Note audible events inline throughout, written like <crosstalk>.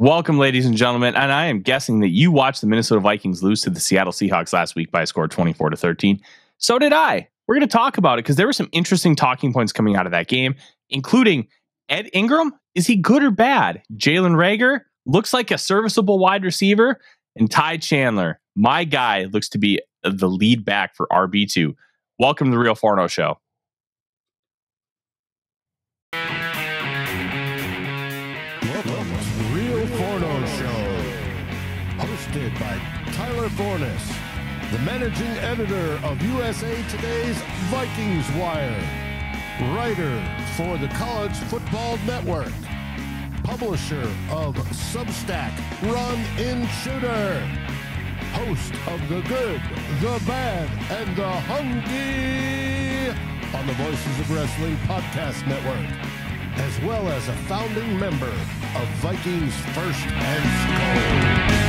Welcome, ladies and gentlemen. And I am guessing that you watched the Minnesota Vikings lose to the Seattle Seahawks last week by a score of 24 to 13. So did I. We're going to talk about it because there were some interesting talking points coming out of that game, including Ed Ingram. Is he good or bad? Jalen Reagor looks like a serviceable wide receiver. And Ty Chandler, my guy, looks to be the lead back for RB2. Welcome to the Real Forno Show. Tyler Forness, the managing editor of USA Today's Vikings Wire, writer for the College Football Network, publisher of Substack Run In Shooter, host of The Good, The Bad, and The Hungry on the Voices of Wrestling Podcast Network, as well as a founding member of Vikings First and Skol.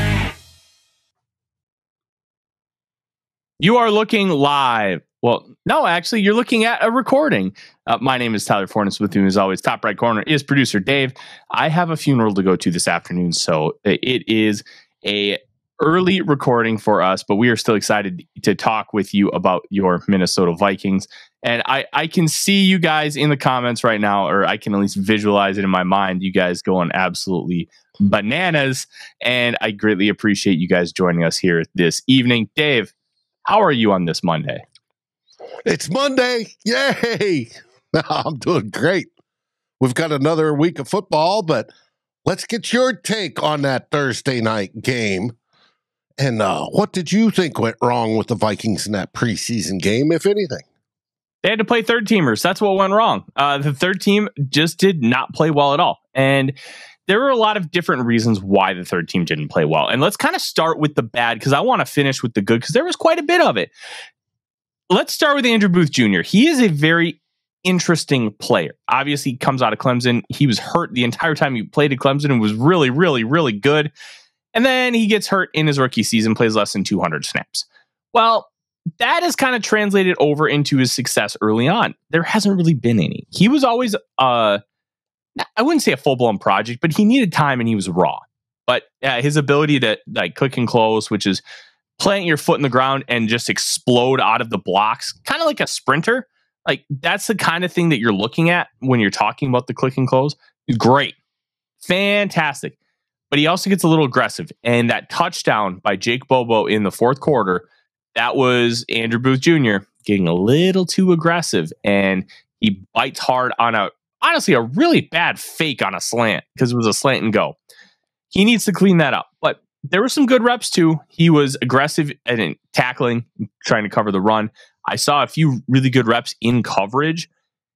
You are looking live. Well, no, actually, you're looking at a recording. Uh, my name is Tyler Forness. With me, as always, top right corner is producer Dave. I have a funeral to go to this afternoon, so it is a early recording for us, but we are still excited to talk with you about your Minnesota Vikings. And I, I can see you guys in the comments right now, or I can at least visualize it in my mind. You guys going absolutely bananas. And I greatly appreciate you guys joining us here this evening. Dave, how are you on this Monday? It's Monday. Yay. <laughs> I'm doing great. We've got another week of football, but let's get your take on that Thursday night game. And uh, what did you think went wrong with the Vikings in that preseason game, if anything? They had to play third teamers. That's what went wrong. Uh, the third team just did not play well at all. And there were a lot of different reasons why the third team didn't play well. And let's kind of start with the bad because I want to finish with the good because there was quite a bit of it. Let's start with Andrew Booth Jr. He is a very interesting player. Obviously, comes out of Clemson. He was hurt the entire time he played at Clemson and was really, really, really good. And then he gets hurt in his rookie season, plays less than 200 snaps. Well, that has kind of translated over into his success early on. There hasn't really been any. He was always uh I wouldn't say a full blown project, but he needed time and he was raw. But uh, his ability to like click and close, which is plant your foot in the ground and just explode out of the blocks, kind of like a sprinter. Like that's the kind of thing that you're looking at when you're talking about the click and close. Great, fantastic. But he also gets a little aggressive. And that touchdown by Jake Bobo in the fourth quarter, that was Andrew Booth Jr. getting a little too aggressive. And he bites hard on a honestly a really bad fake on a slant because it was a slant and go. He needs to clean that up. But there were some good reps too. He was aggressive and tackling, trying to cover the run. I saw a few really good reps in coverage.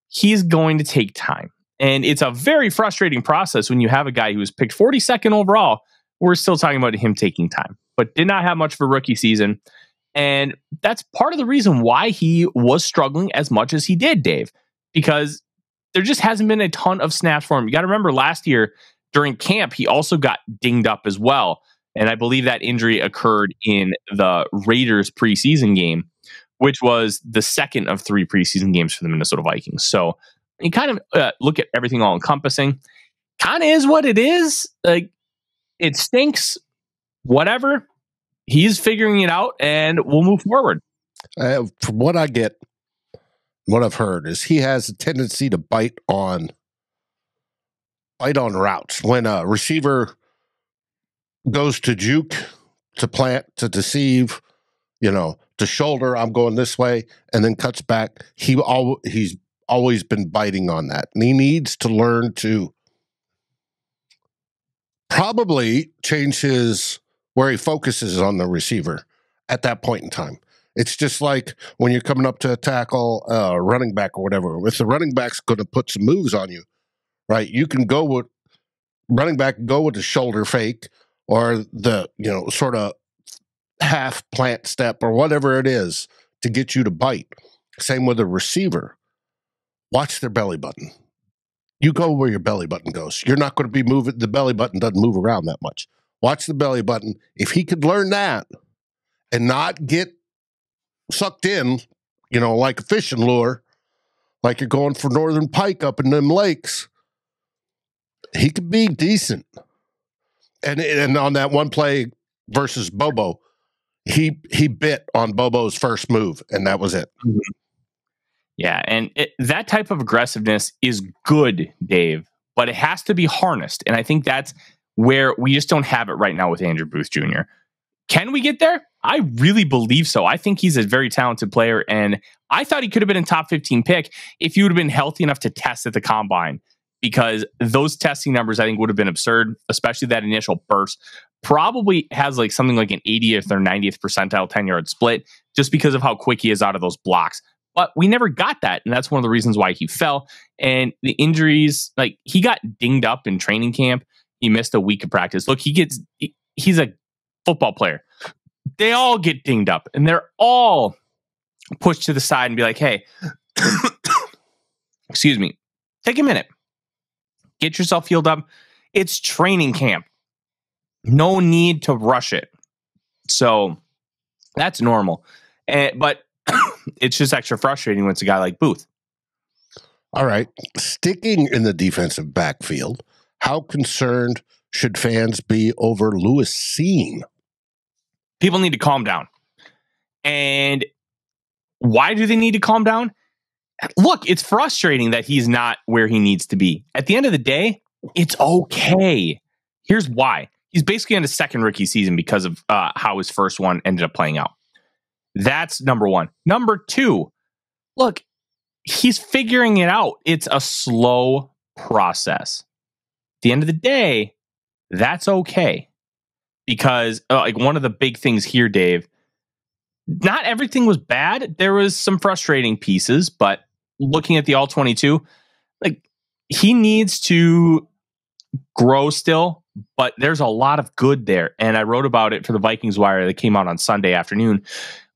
He's going to take time. And it's a very frustrating process when you have a guy who was picked 42nd overall. We're still talking about him taking time, but did not have much of a rookie season. And that's part of the reason why he was struggling as much as he did, Dave, because there just hasn't been a ton of snaps for him. You got to remember last year during camp, he also got dinged up as well. And I believe that injury occurred in the Raiders preseason game, which was the second of three preseason games for the Minnesota Vikings. So you kind of uh, look at everything all encompassing. Kind of is what it is. Like it stinks, whatever. He's figuring it out, and we'll move forward. Uh, from what I get, what I've heard is he has a tendency to bite on bite on routes. When a receiver goes to juke, to plant, to deceive, you know, to shoulder, I'm going this way, and then cuts back. He al- he's always been biting on that. And he needs to learn to probably change his where he focuses on the receiver at that point in time. It's just like when you're coming up to a tackle, uh, running back or whatever. If the running back's going to put some moves on you, right? You can go with running back, go with the shoulder fake or the you know sort of half plant step or whatever it is to get you to bite. Same with a receiver. Watch their belly button. You go where your belly button goes. You're not going to be moving. The belly button doesn't move around that much. Watch the belly button. If he could learn that and not get sucked in, you know, like a fishing lure, like you're going for northern pike up in them lakes, he could be decent. and and on that one play versus Bobo, he he bit on Bobo's first move, and that was it. Mm-hmm. Yeah, and it, that type of aggressiveness is good, Dave, but it has to be harnessed, and I think that's where we just don't have it right now with Andrew Booth Jr. Can we get there? I really believe so. I think he's a very talented player, and I thought he could have been a top 15 pick if he would have been healthy enough to test at the combine because those testing numbers I think would have been absurd, especially that initial burst. Probably has like something like an 80th or 90th percentile 10 yard split just because of how quick he is out of those blocks. But we never got that. And that's one of the reasons why he fell. And the injuries, like he got dinged up in training camp. He missed a week of practice. Look, he gets, he's a football player. They all get dinged up and they're all pushed to the side and be like, hey, <coughs> excuse me, take a minute Get yourself healed up. It's training camp. No need to rush it. So that's normal. And, but <coughs> it's just extra frustrating when it's a guy like Booth. All right. Sticking in the defensive backfield, how concerned should fans be over Lewis Cine? People need to calm down. And why do they need to calm down? look, it's frustrating that he's not where he needs to be. At the end of the day, it's okay. Here's why. He's basically on his second rookie season because of uh, how his first one ended up playing out. That's number one. Number two, look, he's figuring it out. It's a slow process. At the end of the day, that's okay. Because, uh, like, one of the big things here, Dave, not everything was bad. There was some frustrating pieces, but looking at the all 22, like he needs to grow still, but there's a lot of good there. And I wrote about it for the Vikings Wire that came out on Sunday afternoon,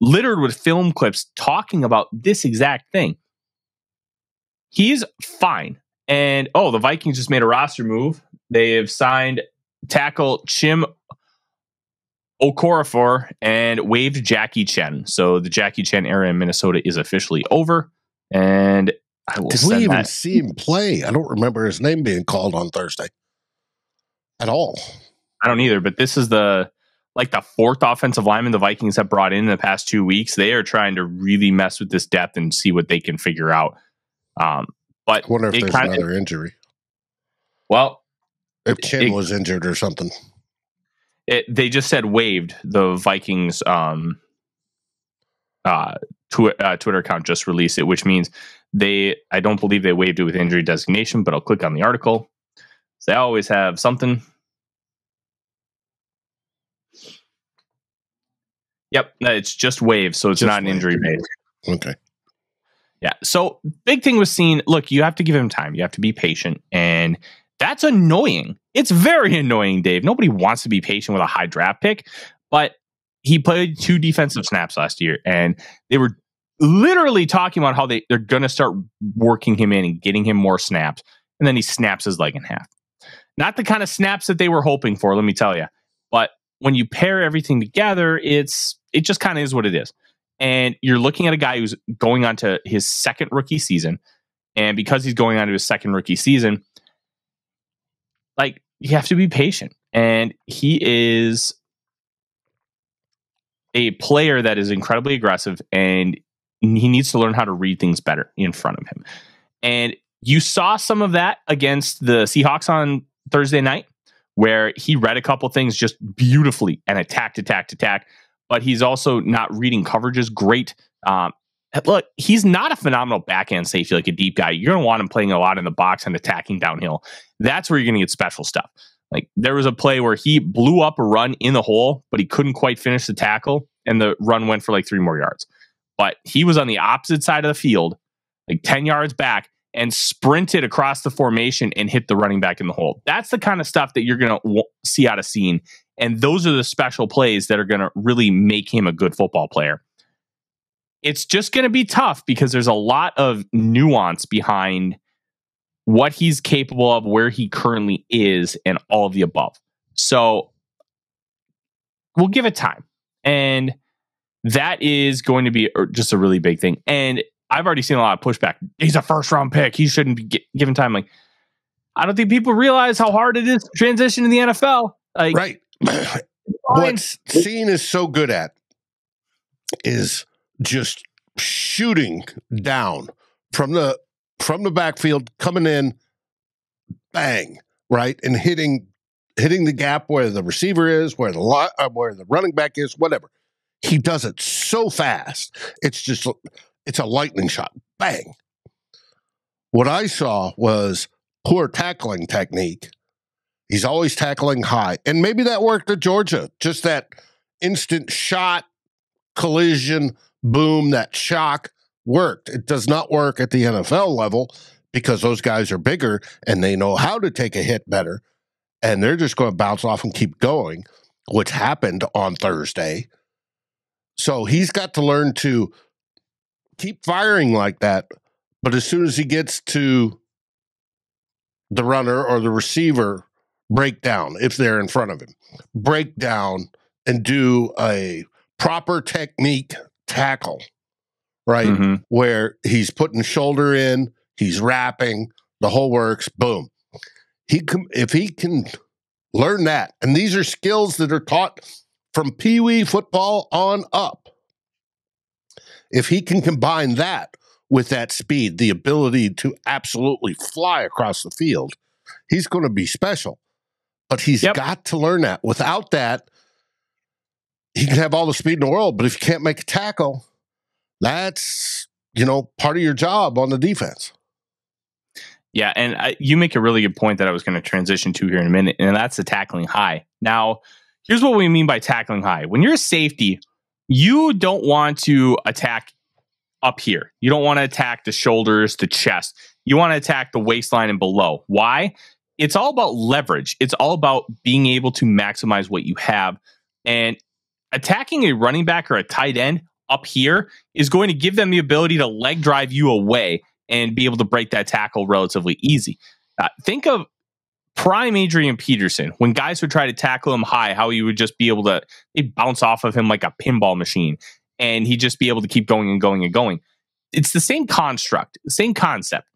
littered with film clips talking about this exact thing. He's fine. And oh, the Vikings just made a roster move. They have signed tackle Chim Okorafor and waived Jackie Chen. So the Jackie Chen era in Minnesota is officially over. And I will Did we even that. see him play? I don't remember his name being called on Thursday at all. I don't either, but this is the like the fourth offensive lineman the Vikings have brought in in the past two weeks. They are trying to really mess with this depth and see what they can figure out. Um, but I wonder if there's another of, injury. Well, if Chin it, was injured or something. It, they just said waived the Vikings um, uh, tw- uh, Twitter account just released it, which means they I don't believe they waived it with injury designation, but I'll click on the article. So they always have something. Yep, it's just waived, so it's just not an injury based. Okay. Yeah. So big thing was Cine. Look, you have to give him time. You have to be patient, and that's annoying. It's very annoying, Dave. Nobody wants to be patient with a high draft pick, but he played two defensive snaps last year, and they were literally talking about how they, they're going to start working him in and getting him more snaps. And then he snaps his leg in half. Not the kind of snaps that they were hoping for, let me tell you. But when you pair everything together, it's it just kind of is what it is. And you're looking at a guy who's going on to his second rookie season. And because he's going on to his second rookie season, you have to be patient. And he is a player that is incredibly aggressive and he needs to learn how to read things better in front of him. And you saw some of that against the Seahawks on Thursday night, where he read a couple things just beautifully and attacked, attacked, attacked. But he's also not reading coverages great. Um, look, he's not a phenomenal backhand safety like a deep guy. You're going to want him playing a lot in the box and attacking downhill. That's where you're going to get special stuff. Like there was a play where he blew up a run in the hole, but he couldn't quite finish the tackle, and the run went for like three more yards. But he was on the opposite side of the field, like 10 yards back, and sprinted across the formation and hit the running back in the hole. That's the kind of stuff that you're going to see out of Cine. And those are the special plays that are going to really make him a good football player. It's just going to be tough because there's a lot of nuance behind what he's capable of, where he currently is, and all of the above. So we'll give it time. And that is going to be uh, just a really big thing. And I've already seen a lot of pushback. He's a first round pick. He shouldn't be given time. Like, I don't think people realize how hard it is to transition to the NFL. Like, right. <clears throat> what Cine is so good at is just shooting down from the from the backfield, coming in, bang, right, and hitting hitting the gap where the receiver is, where the uh, where the running back is, whatever. He does it so fast. It's just it's a lightning shot. Bang. What I saw was poor tackling technique. He's always tackling high. And maybe that worked at Georgia. Just that instant shot, collision, boom, that shock worked. It does not work at the NFL level because those guys are bigger and they know how to take a hit better. And they're just going to bounce off and keep going, which happened on Thursday. So he's got to learn to keep firing like that. But as soon as he gets to the runner or the receiver, break down if they're in front of him, break down and do a proper technique tackle, right? Mm-hmm. Where he's putting shoulder in, he's wrapping, the whole works, boom. He can, if he can learn that, and these are skills that are taught from Pee Wee football on up. If he can combine that with that speed, the ability to absolutely fly across the field, he's going to be special. But he's yep. got to learn that. Without that, he can have all the speed in the world, but if you can't make a tackle, that's you know part of your job on the defense. Yeah, and I, you make a really good point that I was going to transition to here in a minute, and that's the tackling high. Now, here's what we mean by tackling high. When you're a safety, you don't want to attack up here. You don't want to attack the shoulders, the chest. You want to attack the waistline and below. Why? It's all about leverage. It's all about being able to maximize what you have. And attacking a running back or a tight end up here is going to give them the ability to leg drive you away and be able to break that tackle relatively easy. Uh, think of prime Adrian Peterson when guys would try to tackle him high, how he would just be able to bounce off of him like a pinball machine and he'd just be able to keep going and going and going. It's the same construct, same concept.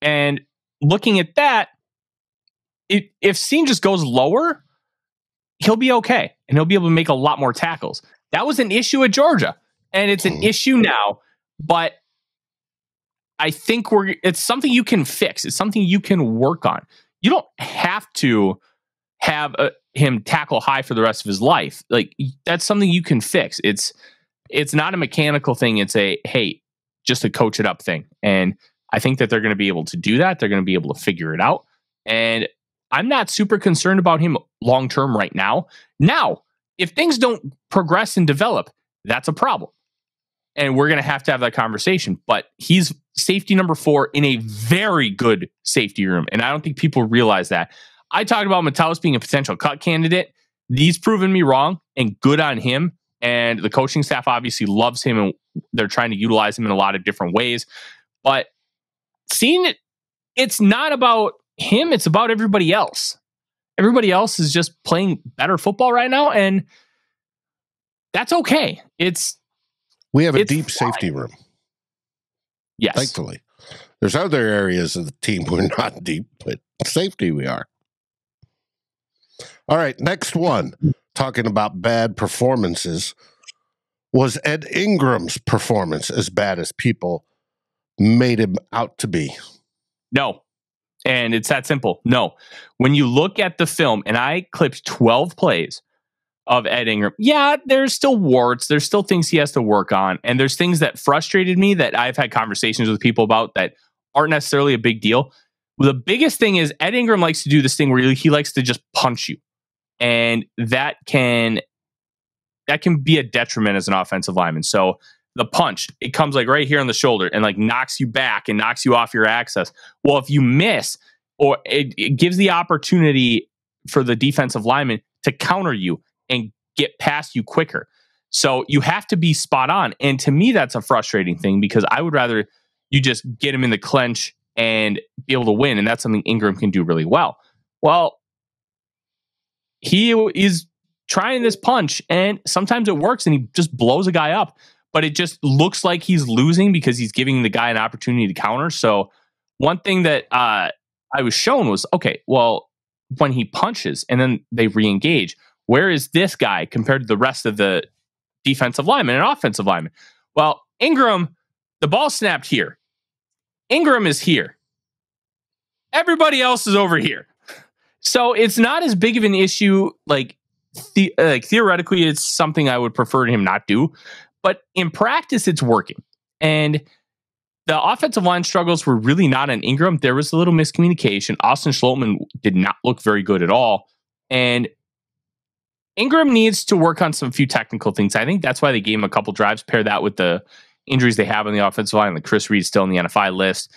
And looking at that, it, if Cine just goes lower, he'll be okay and he'll be able to make a lot more tackles. That was an issue at Georgia and it's an issue now, but I think we're it's something you can fix. It's something you can work on. You don't have to have a, uh, him tackle high for the rest of his life. Like that's something you can fix. It's it's not a mechanical thing. It's a hey, just a coach it up thing. And I think that they're going to be able to do that. They're going to be able to figure it out. And I'm not super concerned about him long term right now. Now, if things don't progress and develop, that's a problem. And we're going to have to have that conversation. But he's safety number four in a very good safety room. And I don't think people realize that. I talked about Metellus being a potential cut candidate. He's proven me wrong and good on him. And the coaching staff obviously loves him and they're trying to utilize him in a lot of different ways. But seeing it, it's not about him, it's about everybody else. Everybody else is just playing better football right now. And that's okay. It's we have a deep safety room. Yes. Thankfully. There's other areas of the team <laughs> we're not deep, but safety we are. All right, next one. Talking about bad performances. Was Ed Ingram's performance as bad as people made him out to be? No. And it's that simple. No. When you look at the film, and I clipped 12 plays of Ed Ingram, yeah, there's still warts. There's still things he has to work on. And there's things that frustrated me that I've had conversations with people about that aren't necessarily a big deal. The biggest thing is Ed Ingram likes to do this thing where he likes to just punch you. And that can that can be a detriment as an offensive lineman. So the punch, it comes like right here on the shoulder and like knocks you back and knocks you off your access. Well, if you miss, or it, it gives the opportunity for the defensive lineman to counter you and get past you quicker. So you have to be spot on. And to me, that's a frustrating thing because I would rather you just get him in the clench and be able to win. And that's something Ingram can do really well. Well, he is trying this punch and sometimes it works and he just blows a guy up but it just looks like he's losing because he's giving the guy an opportunity to counter so one thing that uh, i was shown was okay well when he punches and then they re-engage. Where is this guy compared to the rest of the defensive lineman and offensive lineman? Well, Ingram, the ball snapped here. Ingram is here. Everybody else is over here. So it's not as big of an issue. Like, the, like theoretically, it's something I would prefer him not do, but in practice, it's working. And the offensive line struggles were really not on Ingram. There was a little miscommunication. Austin Schlottmann did not look very good at all. And Ingram needs to work on some few technical things. I think that's why they gave him a couple drives. Pair that with the injuries they have on the offensive line. Like Chris Reed's still in the NFI list,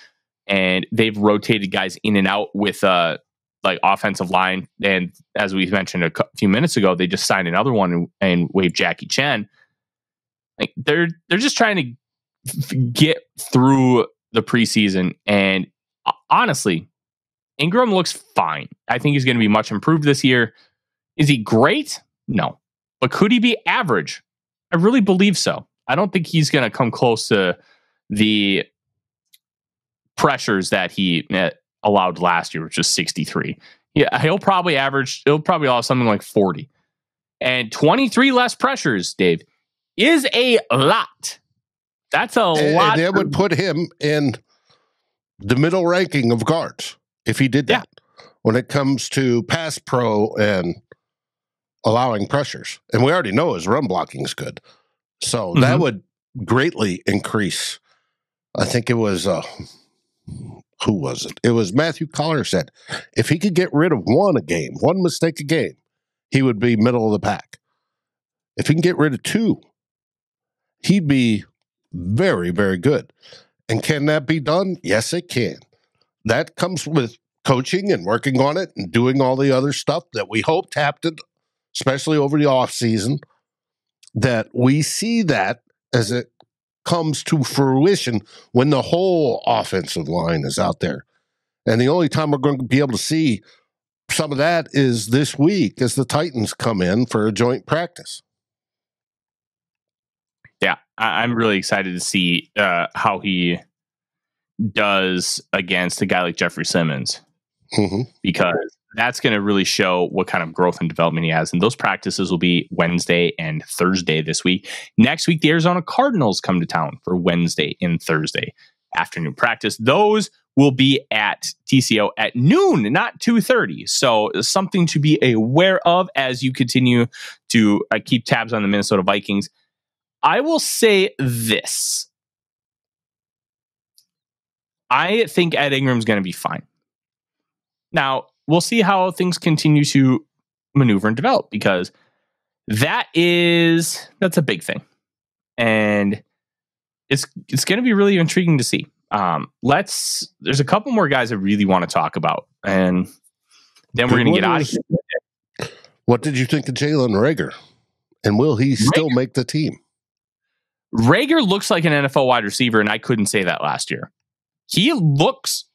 and they've rotated guys in and out with uh like offensive line. And as we mentioned a few minutes ago, they just signed another one and, and waived Jackie Chen. Like they're they're just trying to get through the preseason. And uh, honestly, Ingram looks fine. I think he's going to be much improved this year. Is he great? No. But could he be average? I really believe so. I don't think he's going to come close to the pressures that he uh, allowed last year, which was 63. Yeah, he'll probably average, he'll probably allow something like 40. And 23 less pressures, Dave, is a lot. That's a and, lot. And that would put him in the middle ranking of guards if he did that yeah. when it comes to pass pro and allowing pressures. And we already know his run blocking is good. So mm-hmm. that would greatly increase. I think it was uh who was it? It was Matthew Coller said if he could get rid of one a game, one mistake a game, he would be middle of the pack. If he can get rid of two, he'd be very, very good. And can that be done? Yes, it can. That comes with coaching and working on it and doing all the other stuff that we hoped happened, especially over the off season. That we see that as it comes to fruition when the whole offensive line is out there. And the only time we're going to be able to see some of that is this week as the Titans come in for a joint practice yeah, I, am really excited to see uh, how he does against a guy like Jeffrey Simmons mm-hmm. because that's going to really show what kind of growth and development he has. And those practices will be Wednesday and Thursday this week. Next week, the Arizona Cardinals come to town for Wednesday and Thursday afternoon practice. Those will be at TCO at noon, not 2:30. So something to be aware of as you continue to uh, keep tabs on the Minnesota Vikings. I will say this. I think Ed Ingram's going to be fine. Now, we'll see how things continue to maneuver and develop because that is that's a big thing. And it's it's going to be really intriguing to see. Um, let's there's a couple more guys I really want to talk about and then we're going to get out of here. What did you think of Jalen Reagor? And will he still Reagor. make the team? Reagor looks like an NFL wide receiver, and I couldn't say that last year. He looks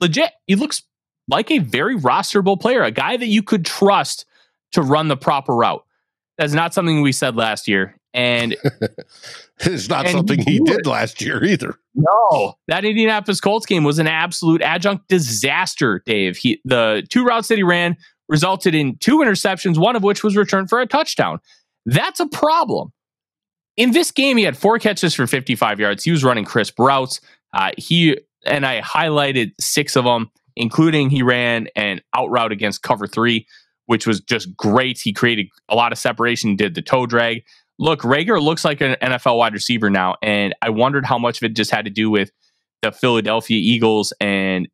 legit. He looks like a very rosterable player, a guy that you could trust to run the proper route. That's not something we said last year. And <laughs> it's not and something he, he did last year either. No, that Indianapolis Colts game was an absolute adjunct disaster, Dave. He the two routes that he ran resulted in two interceptions, one of which was returned for a touchdown. That's a problem. In this game, he had four catches for 55 yards. He was running crisp routes. Uh, he and I highlighted six of them, including he ran an out route against cover three, which was just great. He created a lot of separation, did the toe drag. Look, Reagor looks like an NFL wide receiver now, and I wondered how much of it just had to do with the Philadelphia Eagles and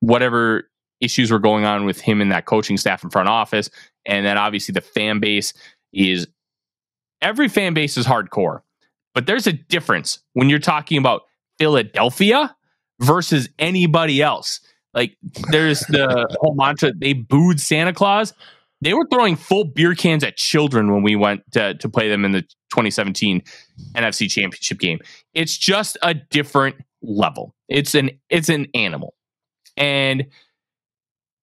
whatever issues were going on with him and that coaching staff in front office. And then obviously the fan base is every fan base is hardcore, but there's a difference when you're talking about Philadelphia versus anybody else. Like there's the <laughs> whole mantra they booed Santa Claus. They were throwing full beer cans at children when we went to, to play them in the 2017 NFC Championship game. It's just a different level. It's an it's an animal. And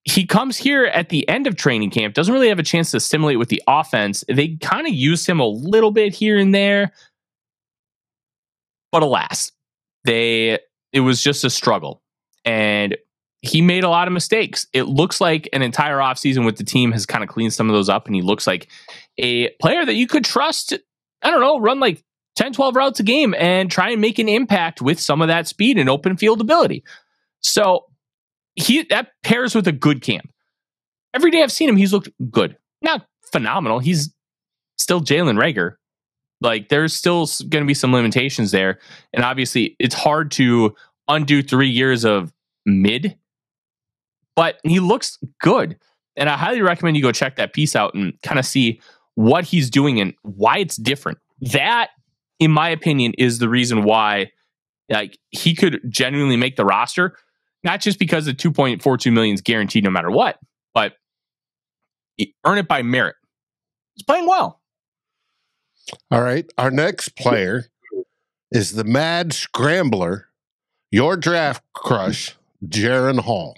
he comes here at the end of training camp, doesn't really have a chance to assimilate with the offense. They kind of used him a little bit here and there. But alas, they it was just a struggle. And he made a lot of mistakes. It looks like an entire offseason with the team has kind of cleaned some of those up, and he looks like a player that you could trust. I don't know, run like 10, 12 routes a game and try and make an impact with some of that speed and open field ability. So he that pairs with a good camp. Every day I've seen him, he's looked good. Not phenomenal. He's still Jalen Reagor. Like there's still going to be some limitations there. And obviously, it's hard to undo three years of mid, but he looks good. And I highly recommend you go check that piece out and kind of see what he's doing and why it's different. That, in my opinion, is the reason why like he could genuinely make the roster, not just because the 2.42 million is guaranteed no matter what, but earn it by merit. He's playing well. All right. Our next player is the mad scrambler, your draft crush, Jaren Hall.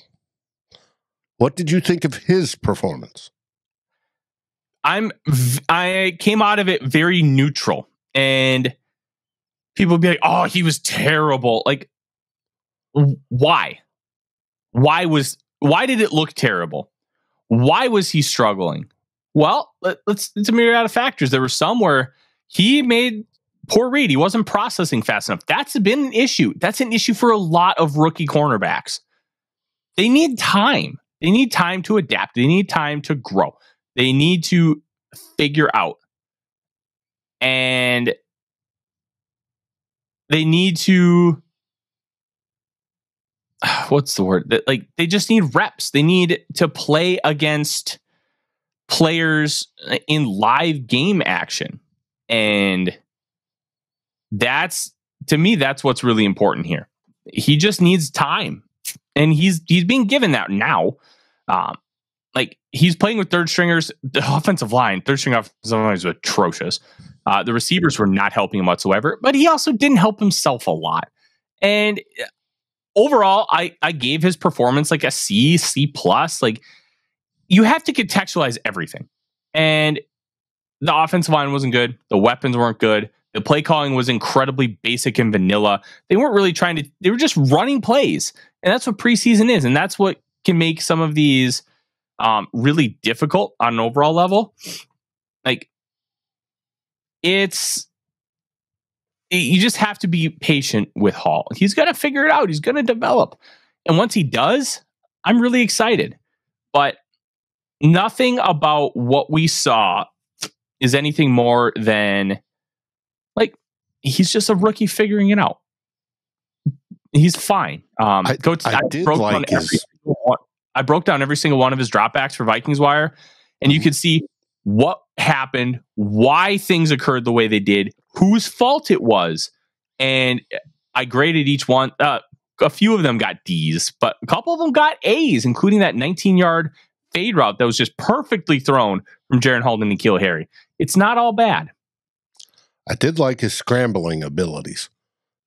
What did you think of his performance? I'm I came out of it very neutral and people would be like, "Oh, he was terrible." Like why? Why was why did it look terrible? Why was he struggling? Well, let, us it's a myriad of factors. There were some where he made poor read. He wasn't processing fast enough. That's been an issue. That's an issue for a lot of rookie cornerbacks. They need time. They need time to adapt. They need time to grow. They need to figure out. And they need to <sighs> what's the word? Like they just need reps. They need to play against players in live game action. And that's to me, that's what's really important here. He just needs time. And he's he's being given that now. Um, like he's playing with third stringers. The offensive line, third string offensive line atrocious. Uh, the receivers were not helping him whatsoever, but he also didn't help himself a lot. And uh, overall, I I gave his performance like a C, C plus. Like you have to contextualize everything. And the offensive line wasn't good. The weapons weren't good. The play calling was incredibly basic and vanilla. They weren't really trying to, they were just running plays. And that's what preseason is. And that's what can make some of these um, really difficult on an overall level. Like, it's, you just have to be patient with Hall. He's going to figure it out, he's going to develop. And once he does, I'm really excited. But nothing about what we saw is anything more than like he's just a rookie figuring it out. He's fine. Um, I, to, I, I did broke like down his... every one, I broke down every single one of his dropbacks for Vikings Wire, and you mm-hmm. could see what happened, why things occurred the way they did, whose fault it was, and I graded each one. Uh, a few of them got D's, but a couple of them got A's, including that 19 yard fade route that was just perfectly thrown from Jaren Holden and N'Keal Harry. It's not all bad. I did like his scrambling abilities.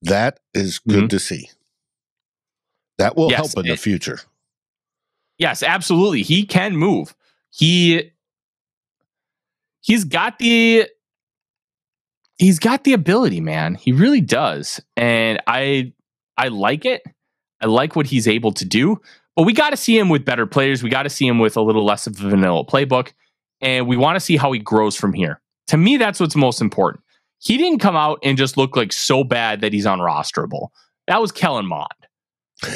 That is good mm-hmm. to see. That will yes, help in it, the future. Yes, absolutely. He can move. He he's got the he's got the ability, man. He really does. And I I like it. I like what he's able to do. But we got to see him with better players. We got to see him with a little less of a vanilla playbook. And we want to see how he grows from here. To me, that's what's most important. He didn't come out and just look like so bad that he's unrosterable. That was Kellen Mond.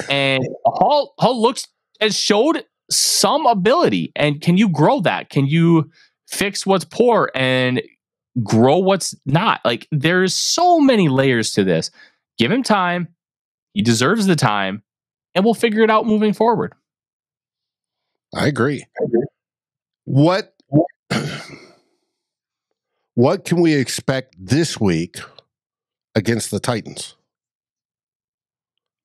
And Hall, Hall looks has showed some ability. And can you grow that? Can you fix what's poor and grow what's not? Like there's so many layers to this. Give him time. He deserves the time and we'll figure it out moving forward. I agree. What <clears throat> what can we expect this week against the Titans?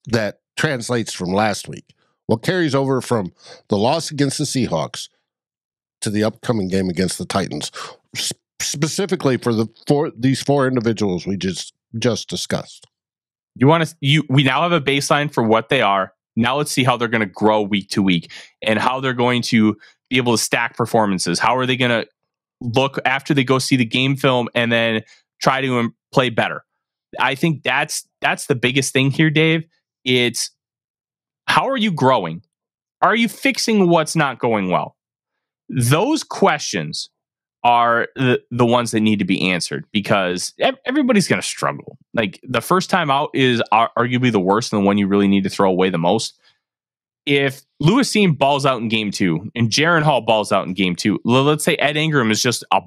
That translates from last week. What carries over from the loss against the Seahawks to the upcoming game against the Titans, specifically for the four these four individuals we just just discussed. You want to you we now have a baseline for what they are. Now let's see how they're going to grow week to week and how they're going to be able to stack performances. How are they going to look after they go see the game film and then try to um, play better? I think that's that's the biggest thing here, Dave. It's How are you growing? Are you fixing what's not going well? Those questions are the, the ones that need to be answered because everybody's going to struggle. Like the first time out is arguably the worst and the one you really need to throw away the most. If Lewis Cine balls out in game two and Jaren Hall balls out in game two, let's say Ed Ingram is just a,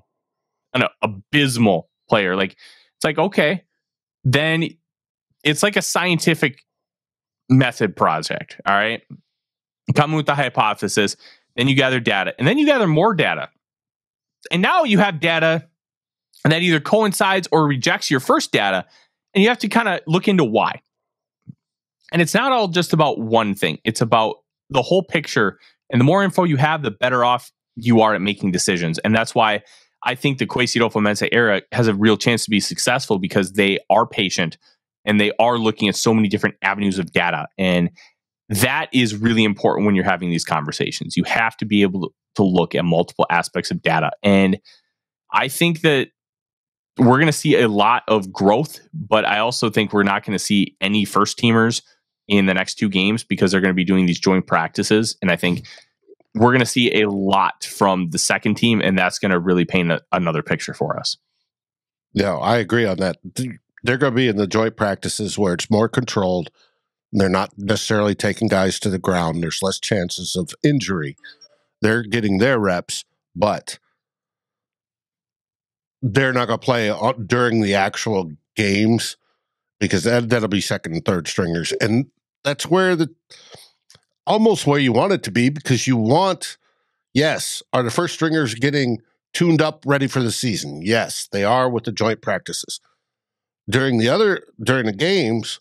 an abysmal player. Like it's like, okay, then it's like a scientific method project. All right. Come with the hypothesis, then you gather data, and then you gather more data and now you have data and that either coincides or rejects your first data, and you have to kind of look into why. And it's not all just about one thing, it's about the whole picture. And the more info you have, the better off you are at making decisions. And that's why I think the Adofo-Mensah era has a real chance to be successful because they are patient and they are looking at so many different avenues of data. And that is really important when you're having these conversations. You have to be able to look at multiple aspects of data. And I think that we're going to see a lot of growth, but I also think we're not going to see any first teamers in the next two games because they're going to be doing these joint practices. And I think we're going to see a lot from the second team, and that's going to really paint a, another picture for us. Yeah, I agree on that. They're going to be in the joint practices where it's more controlled. They're not necessarily taking guys to the ground. There's less chances of injury. They're getting their reps, but they're not going to play during the actual games because that, that'll be second and third stringers. And that's where the almost where you want it to be because you want, yes, are the first stringers getting tuned up, ready for the season? Yes, they are with the joint practices. During the other, during the games,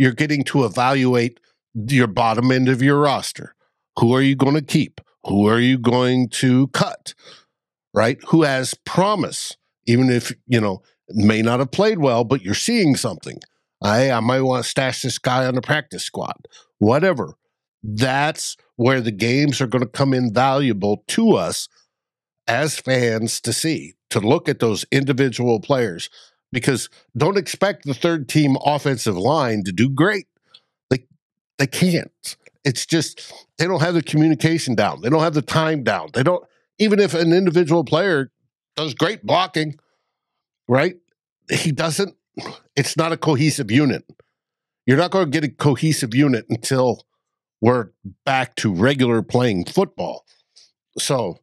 you're getting to evaluate your bottom end of your roster. Who are you going to keep? Who are you going to cut? Right? Who has promise, even if, you know, may not have played well, but you're seeing something. I, I might want to stash this guy on the practice squad, whatever. That's where the games are going to come in valuable to us as fans to see, to look at those individual players. Because don't expect the third team offensive line to do great. They they can't. It's just they don't have the communication down. They don't have the time down. They don't even if an individual player does great blocking, right? He doesn't it's not a cohesive unit. You're not going to get a cohesive unit until we're back to regular playing football. So,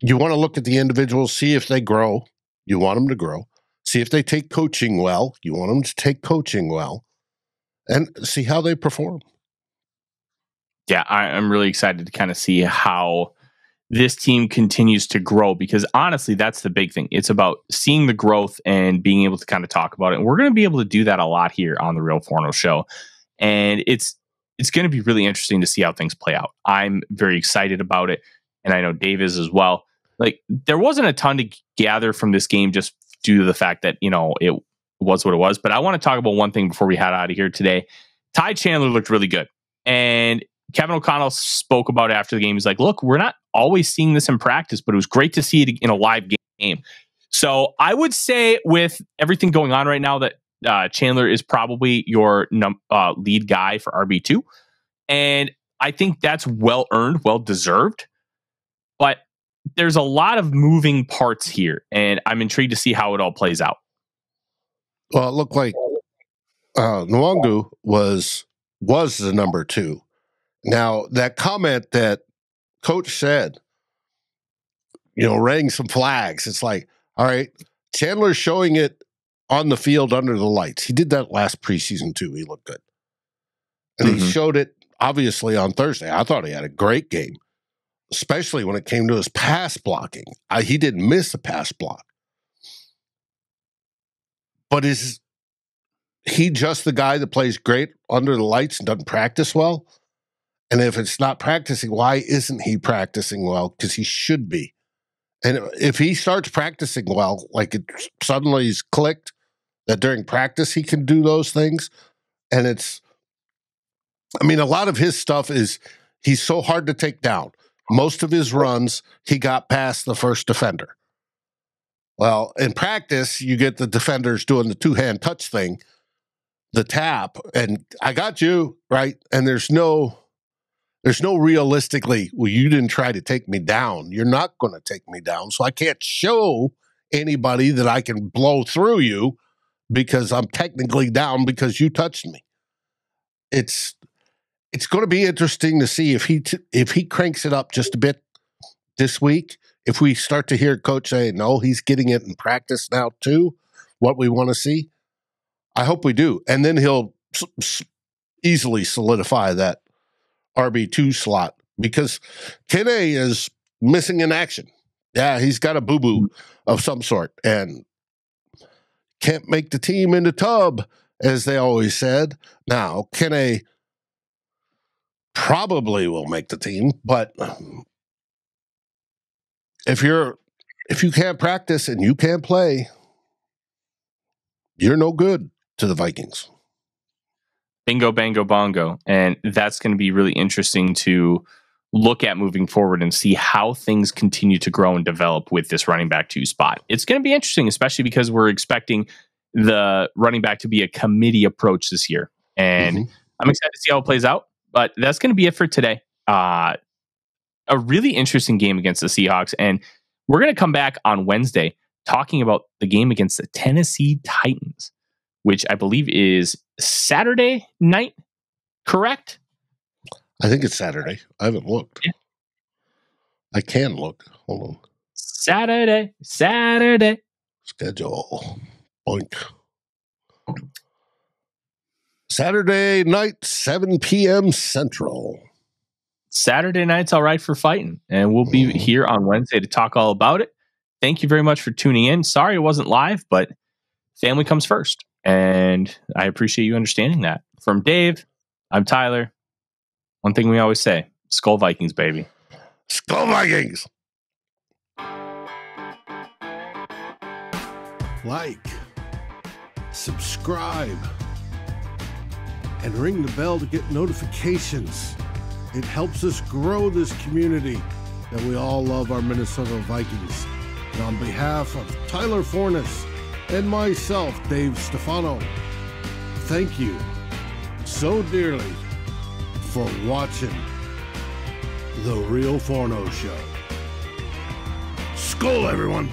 you want to look at the individuals, see if they grow. You want them to grow. See if they take coaching well. You want them to take coaching well and see how they perform yeah, I, I'm really excited to kind of see how this team continues to grow because honestly, that's the big thing. It's about seeing the growth and being able to kind of talk about it. And we're going to be able to do that a lot here on the Real Forno Show. And it's it's going to be really interesting to see how things play out. I'm very excited about it, and I know Dave is as well. Like there wasn't a ton to gather from this game just due to the fact that you know it was what it was. But I want to talk about one thing before we head out of here today. Ty Chandler looked really good, and Kevin O'Connell spoke about after the game. He's like, look, we're not always seeing this in practice, but it was great to see it in a live game. So I would say, with everything going on right now, that uh, Chandler is probably your num- uh, lead guy for RB2. And I think that's well earned, well deserved. There's a lot of moving parts here, and I'm intrigued to see how it all plays out. Well, it looked like uh, Nwangwu was was the number two now, that comment that coach said, you know, rang some flags. It's like, all right, Chandler's showing it on the field under the lights. He did that last preseason too. He looked good. And mm-hmm. he showed it obviously on Thursday. I thought he had a great game, especially when it came to his pass blocking. I, he didn't miss a pass block. But is he just the guy that plays great under the lights and doesn't practice well? And if it's not practicing, why isn't he practicing well? Because he should be. And if he starts practicing well, like it suddenly he's clicked that during practice he can do those things. And it's, I mean, a lot of his stuff is he's so hard to take down. Most of his runs, he got past the first defender. Well, in practice, you get the defenders doing the two hand touch thing, the tap, and I got you, right? And there's no, There's no realistically, well, you didn't try to take me down. You're not going to take me down. So I can't show anybody that I can blow through you because I'm technically down because you touched me. It's it's going to be interesting to see if he t- if he cranks it up just a bit this week. If we start to hear coach say, "No, he's getting it in practice now too," what we want to see, I hope we do, and then he'll s- s- easily solidify that RB two slot because Kene is missing in action. Yeah, he's got a boo boo mm. of some sort and can't make the team in the tub, as they always said. Now, Kene probably will make the team, but if you're if you can't practice and you can't play, you're no good to the Vikings. Bingo, bango, bongo. And that's going to be really interesting to look at moving forward and see how things continue to grow and develop with this running back two spot. It's going to be interesting, especially because we're expecting the running back to be a committee approach this year. And Mhm. I'm excited to see how it plays out. But that's going to be it for today. Uh, a really interesting game against the Seahawks. And we're going to come back on Wednesday talking about the game against the Tennessee Titans, which I believe is Saturday night, correct? I think it's Saturday. I haven't looked. Yeah. I can look. Hold on. Saturday, Saturday. Schedule. Boink. Saturday night, 7 p.m. Central. Saturday night's all right for fighting. And we'll be Mhm. here on Wednesday to talk all about it. Thank you very much for tuning in. Sorry it wasn't live, but family comes first. And I appreciate you understanding that. From Dave, I'm Tyler. One thing we always say Skol Vikings, baby. Skol Vikings. like, subscribe, and ring the bell to get notifications. It helps us grow this community that we all love our Minnesota Vikings. And on behalf of Tyler Forness and myself, Dave Stefano, thank you so dearly for watching The Real Forno Show. Skol, everyone!